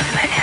love it.